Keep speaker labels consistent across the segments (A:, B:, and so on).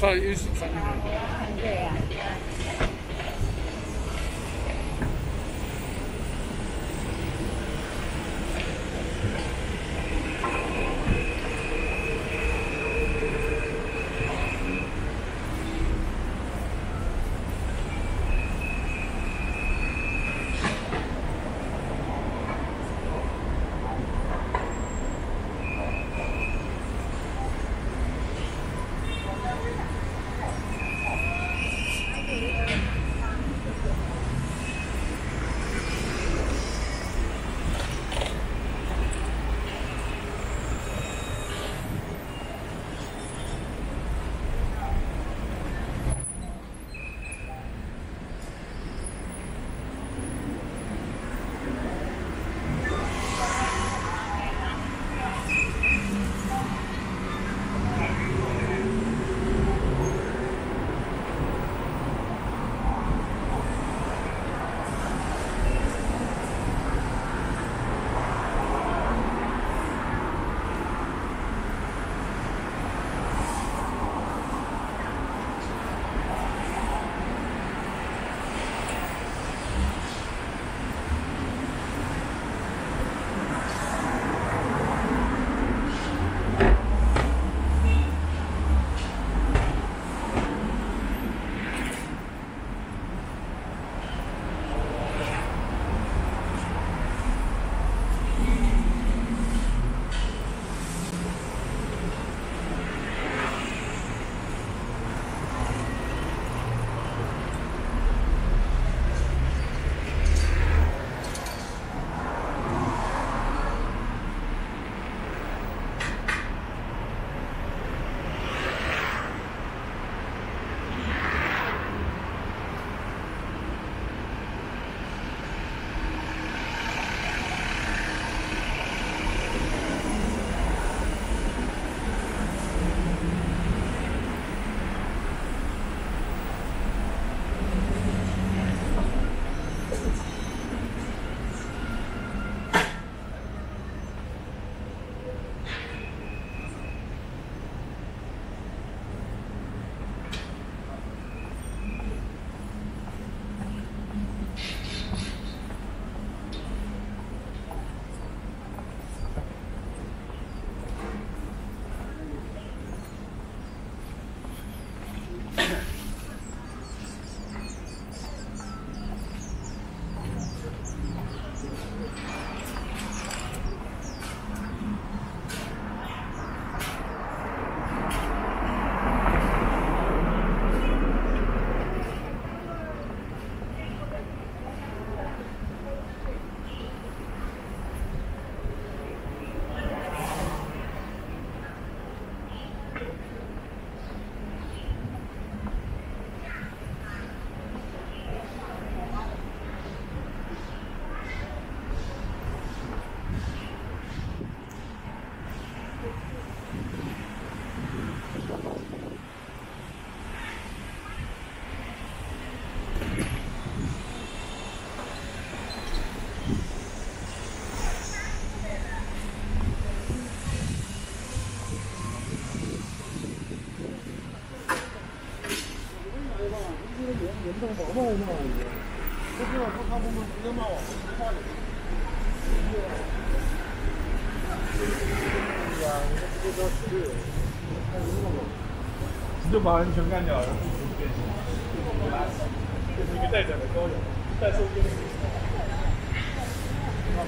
A: So it
B: is something. 严严重保护嘛，不是不看我们直接骂我，直接骂你。对呀，你直接说是，太严重了。你就把人全干掉。了，这是一个待宰的羔羊，待受鞭的。
C: 加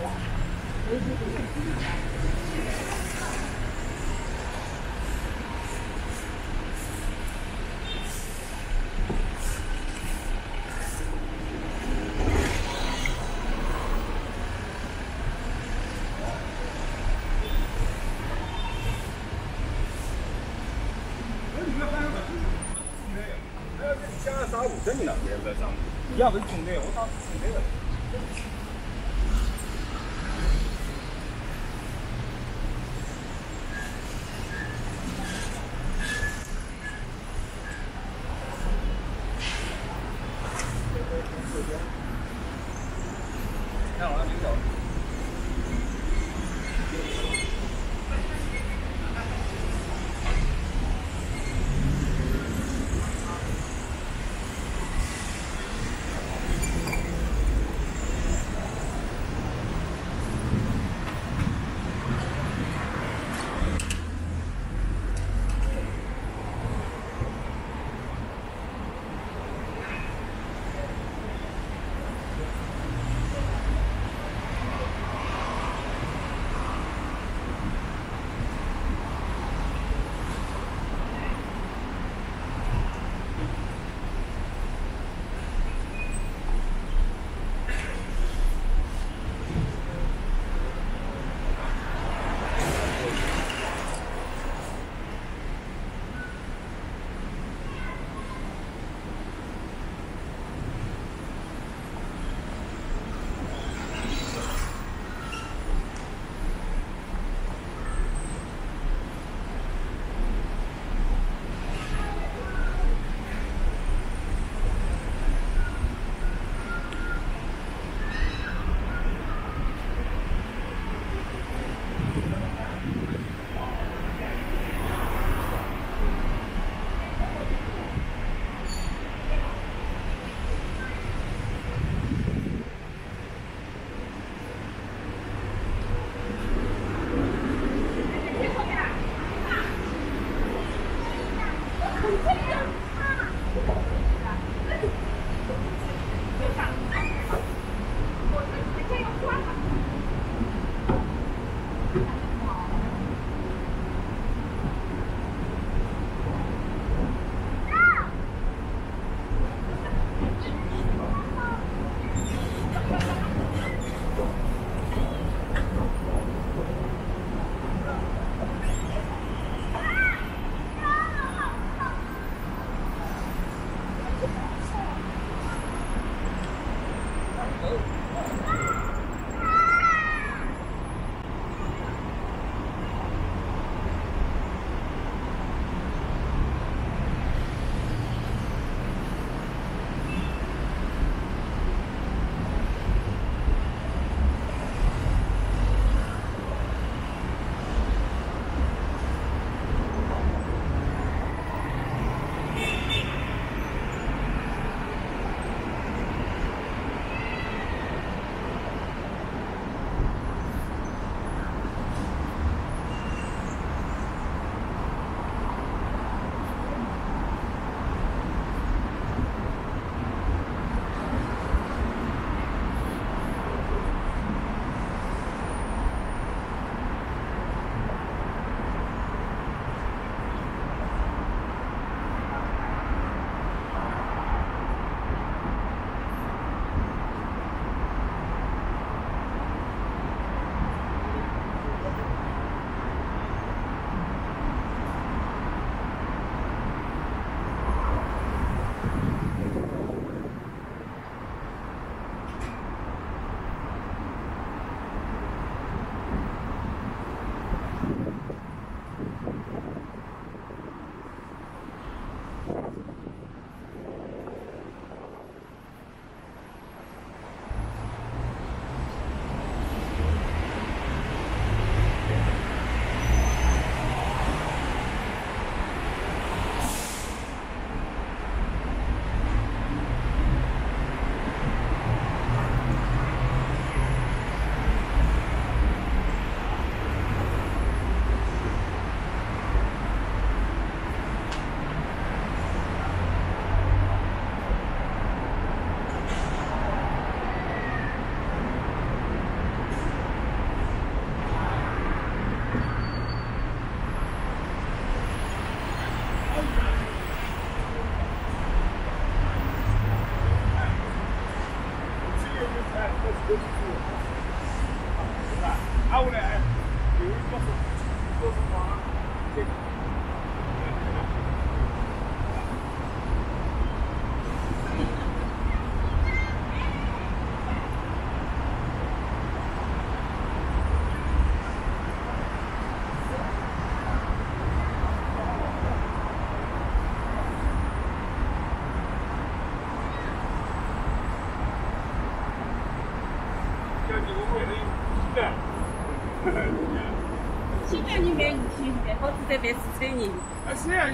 D: 块，好子再卖四千人。
C: 啊是啊，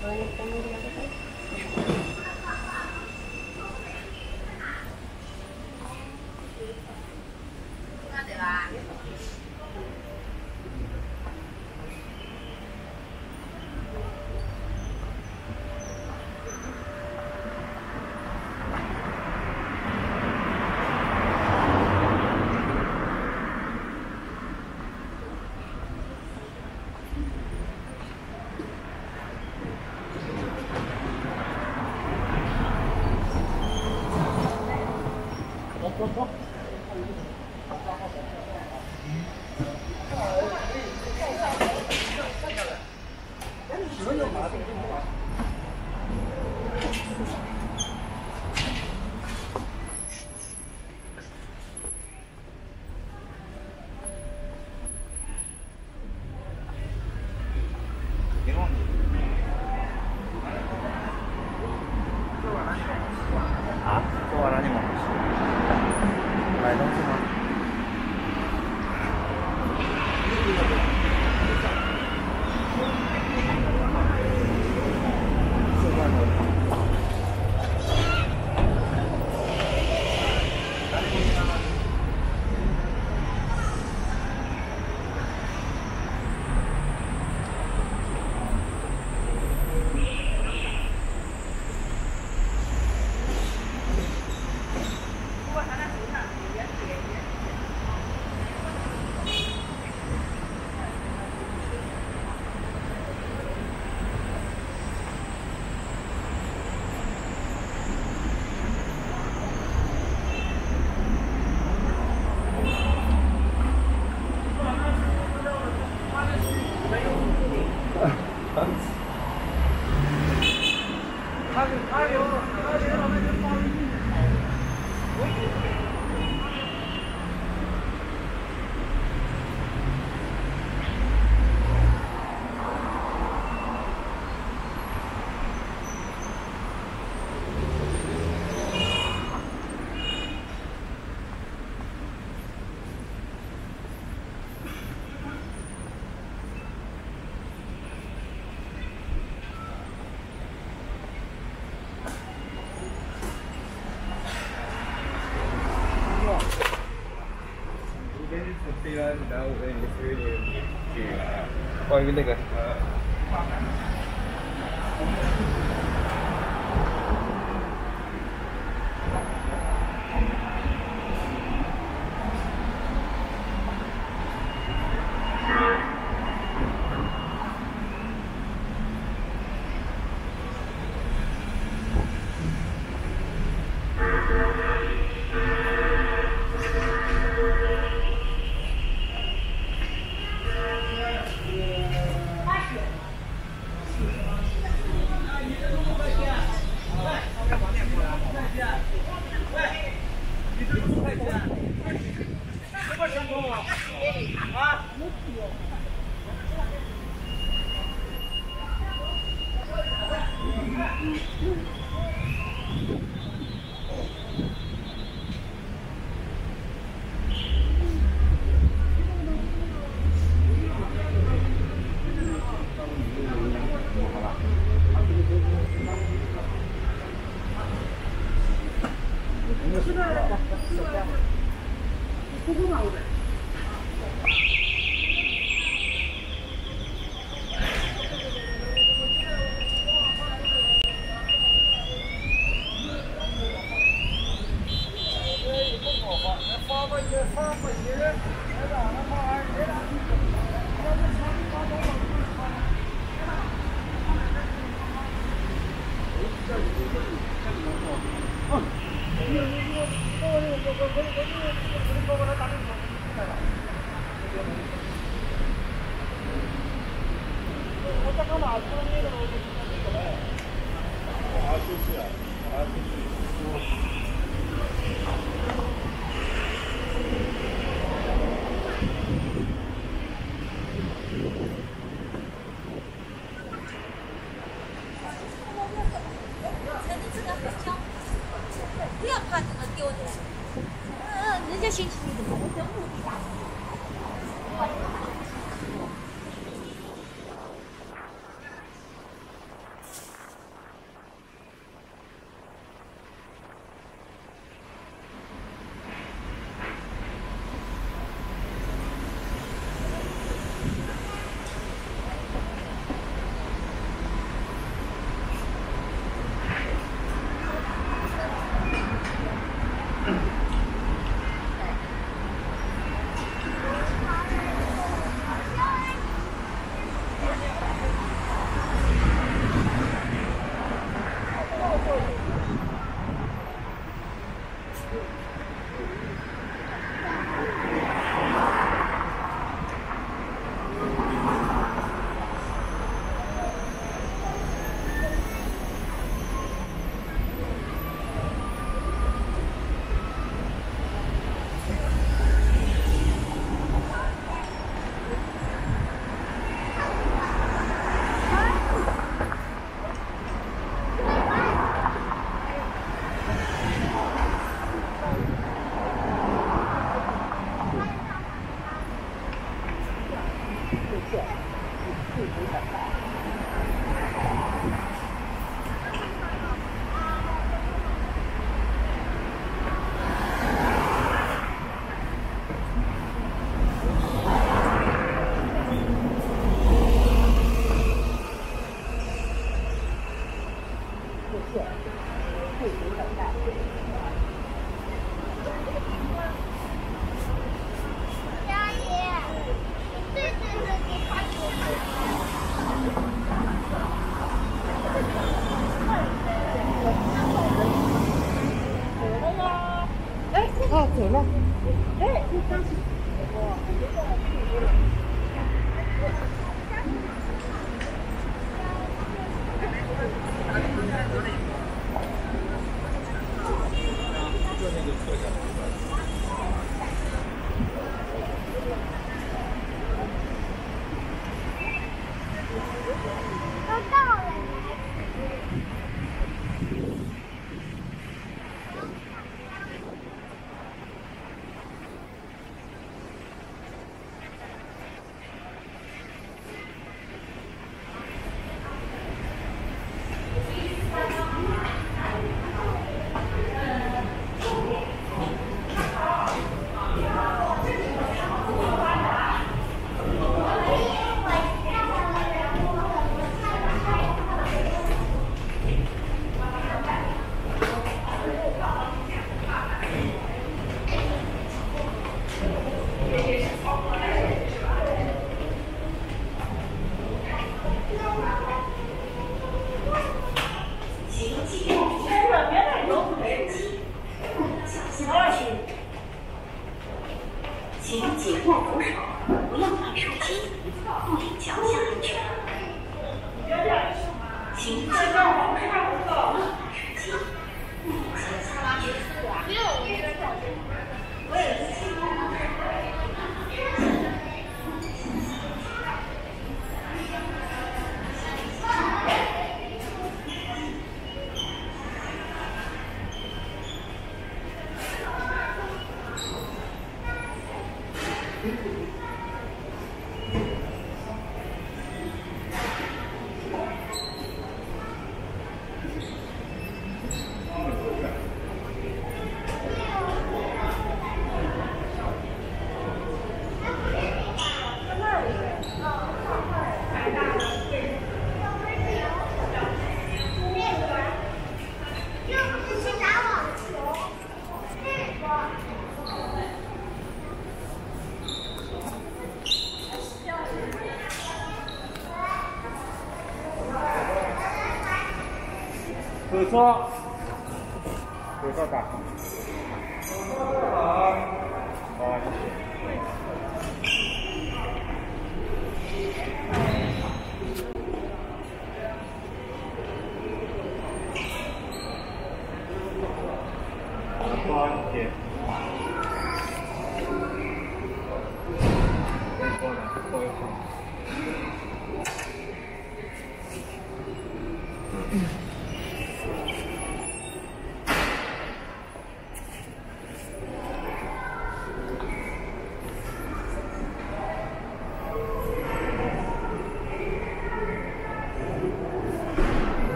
B: Dainik I don't think
C: 关于那个。
E: Yeah. 不
F: 说